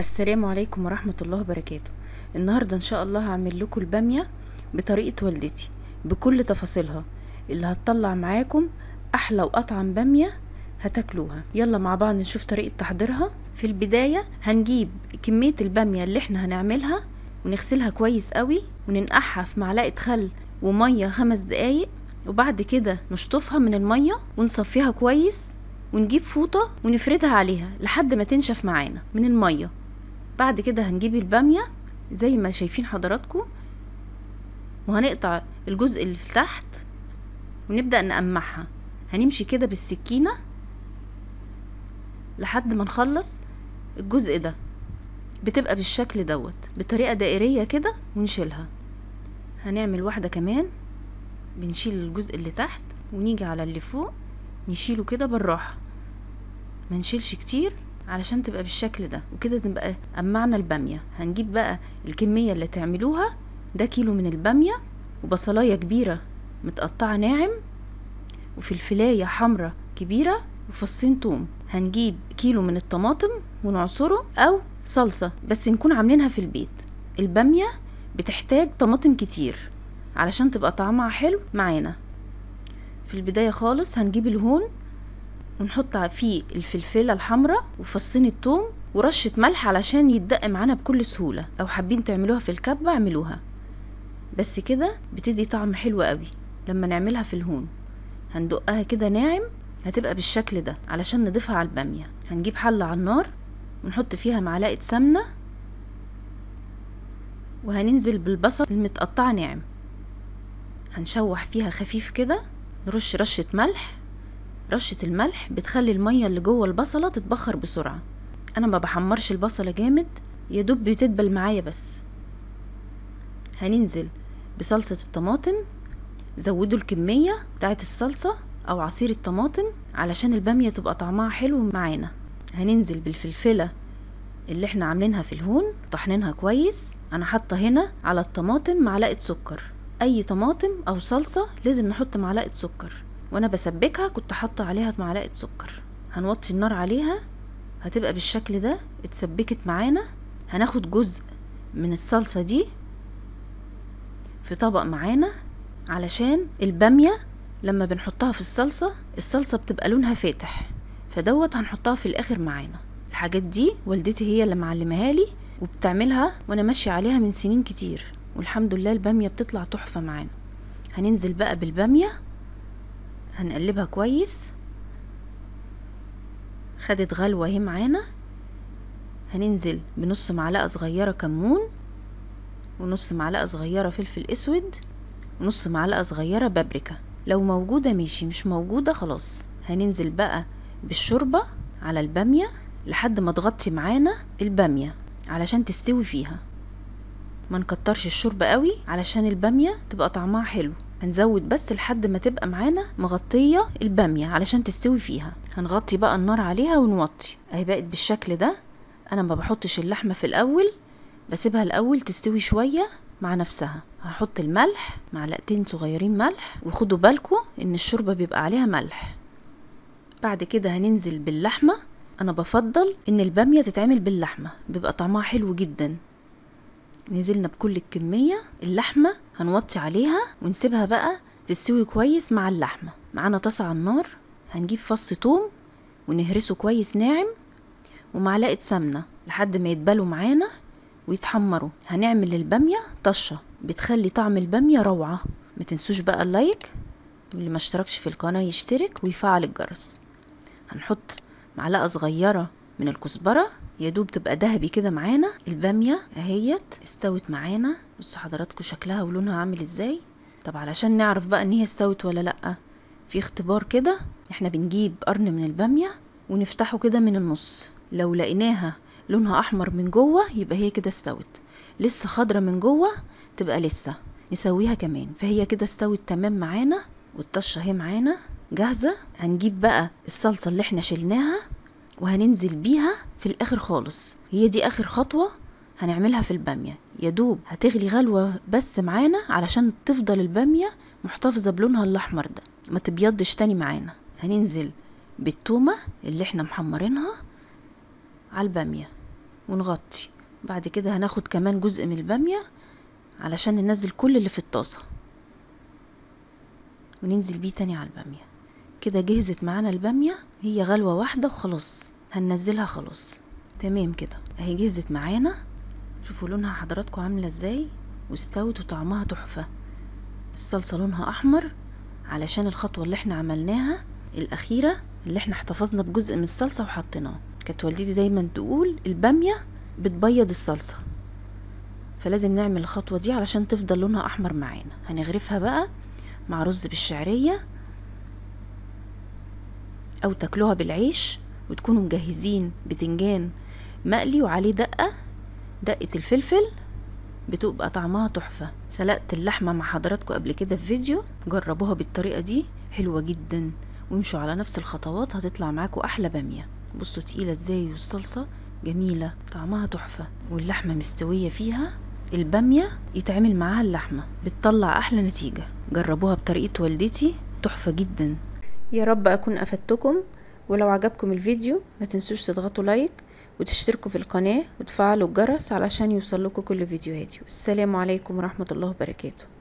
السلام عليكم ورحمة الله وبركاته. النهاردة إن شاء الله هعمل لكم البامية بطريقة والدتي بكل تفاصيلها. اللي هتطلع معاكم أحلى وأطعم بامية هتاكلوها. يلا مع بعض نشوف طريقة تحضيرها. في البداية هنجيب كمية البامية اللي إحنا هنعملها ونغسلها كويس قوي وننقعها في معلقة خل ومية خمس دقايق. وبعد كده نشطفها من المية ونصفيها كويس ونجيب فوطة ونفردها عليها لحد ما تنشف معانا من المية. بعد كده هنجيب البامية زي ما شايفين حضراتكم وهنقطع الجزء اللي تحت ونبدأ نقمعها. هنمشي كده بالسكينة لحد ما نخلص الجزء ده. بتبقى بالشكل دوت بطريقة دائرية كده ونشيلها. هنعمل واحدة كمان بنشيل الجزء اللي تحت ونيجي على اللي فوق نشيله كده بالراحة. ما نشيلش كتير علشان تبقى بالشكل ده. وكده نبقى قمعنا البامية. هنجيب بقى الكمية اللي تعملوها. ده كيلو من البامية. وبصلاية كبيرة متقطعة ناعم. وفلفلاية حمرة كبيرة. وفصين توم. هنجيب كيلو من الطماطم ونعصره أو صلصة. بس نكون عاملينها في البيت. البامية بتحتاج طماطم كتير علشان تبقى طعمها حلو معانا. في البداية خالص هنجيب الهون. ونحط فيه الفلفلة الحمراء وفصين التوم ورشة ملح علشان يتدق معانا بكل سهولة. لو حابين تعملوها في الكبة اعملوها. بس كده بتدي طعم حلو قوي. لما نعملها في الهون. هندقها كده ناعم هتبقى بالشكل ده. علشان نضيفها على البامية. هنجيب حلة على النار ونحط فيها معلقة سمنة. وهننزل بالبصل المتقطعة ناعم. هنشوح فيها خفيف كده. نرش رشة ملح. رشة الملح بتخلي المية اللي جوه البصلة تتبخر بسرعة. أنا ما بحمرش البصلة جامد يا دوب بتدبل معايا بس. هننزل بصلصة الطماطم زودوا الكمية بتاعت الصلصة أو عصير الطماطم علشان البامية تبقى طعمها حلو معانا. هننزل بالفلفلة اللي إحنا عاملينها في الهون طحنينها كويس. أنا حاطة هنا على الطماطم معلقة سكر. أي طماطم أو صلصة لازم نحط معلقة سكر. وأنا بسبكها كنت حاطة عليها معلقة سكر. هنوطي النار عليها هتبقى بالشكل ده اتسبكت معانا. هناخد جزء من الصلصة دي في طبق معانا علشان البامية لما بنحطها في الصلصة الصلصة بتبقى لونها فاتح فدوت هنحطها في الآخر معانا. الحاجات دي والدتي هي اللي معلمها لي وبتعملها وأنا ماشية عليها من سنين كتير والحمد لله البامية بتطلع تحفة معانا. هننزل بقى بالبامية هنقلبها كويس. خدت غلوة اهي معانا. هننزل بنص معلقة صغيرة كمون ونص معلقة صغيرة فلفل اسود ونص معلقة صغيرة بابريكا. لو موجودة ماشي مش موجودة خلاص. هننزل بقى بالشوربة على البامية لحد ما تغطي معانا البامية علشان تستوي فيها. ما نكترش الشوربة قوي علشان البامية تبقى طعمها حلو. هنزود بس لحد ما تبقى معانا مغطية البامية علشان تستوي فيها. هنغطي بقى النار عليها ونوطي. اهي بقت بالشكل ده. أنا ما بحطش اللحمة في الأول. بسيبها الأول تستوي شوية مع نفسها. هحط الملح معلقتين صغيرين ملح وخدوا بالكم إن الشوربة بيبقى عليها ملح. بعد كده هننزل باللحمة. أنا بفضل إن البامية تتعمل باللحمة بيبقى طعمها حلو جدا. نزلنا بكل الكمية اللحمة. هنوطي عليها ونسيبها بقى تستوي كويس مع اللحمة. معانا طاسة على النار. هنجيب فص توم ونهرسه كويس ناعم ومعلقة سمنة لحد ما يتبلوا معانا ويتحمروا. هنعمل البامية طشة بتخلي طعم البامية روعة. ما تنسوش بقى اللايك واللي ما اشتركش في القناة يشترك ويفعل الجرس. هنحط معلقة صغيرة من الكزبرة يا دوب تبقى دهبي كده معانا. البامية اهيت استوت معانا. بصوا حضراتكم شكلها ولونها عامل إزاي. طب علشان نعرف بقى ان هي استوت ولا لأ في اختبار كده. إحنا بنجيب قرن من البامية ونفتحه كده من النص. لو لقيناها لونها أحمر من جوه يبقى هي كده استوت. لسه خضرة من جوه تبقى لسه. نسويها كمان. فهي كده استوت تمام معانا والطشة اهي معانا. جاهزة. هنجيب بقى الصلصة اللي إحنا شلناها. وهننزل بيها في الآخر خالص. هي دي آخر خطوة هنعملها في البامية. يا دوب هتغلي غلوة بس معانا علشان تفضل البامية محتفظة بلونها الأحمر ده. ما تبيضش تاني معانا. هننزل بالتومة اللي إحنا محمرينها على البامية ونغطي. بعد كده هناخد كمان جزء من البامية علشان ننزل كل اللي في الطاسة. وننزل بيه تاني على البامية. كده جهزت معانا البامية هي غلوة واحدة وخلاص هننزلها خلاص. تمام كده اهي جهزت معانا. شوفوا لونها حضراتكم عاملة إزاي واستوت وطعمها تحفة. الصلصة لونها أحمر علشان الخطوة اللي إحنا عملناها الأخيرة اللي إحنا احتفظنا بجزء من الصلصة وحطيناه. كانت والدتي دايما تقول البامية بتبيض الصلصة. فلازم نعمل الخطوة دي علشان تفضل لونها أحمر معانا. هنغرفها بقى مع رز بالشعرية أو تاكلوها بالعيش وتكونوا مجهزين بتنجان مقلي وعليه دقة دقة الفلفل بتبقى طعمها تحفة. سلقت اللحمة مع حضراتكم قبل كده في فيديو جربوها بالطريقة دي حلوة جدا. وامشوا على نفس الخطوات هتطلع معاكم أحلى بامية. بصوا تقيلة إزاي والصلصة جميلة طعمها تحفة. واللحمة مستوية فيها البامية يتعمل معاها اللحمة بتطلع أحلى نتيجة. جربوها بطريقة والدتي تحفة جدا. يا رب أكون أفدتكم ولو عجبكم الفيديو ما تنسوش تضغطوا لايك وتشتركوا في القناة وتفعلوا الجرس علشان يوصل لكم كل فيديوهاتي. والسلام عليكم ورحمة الله وبركاته.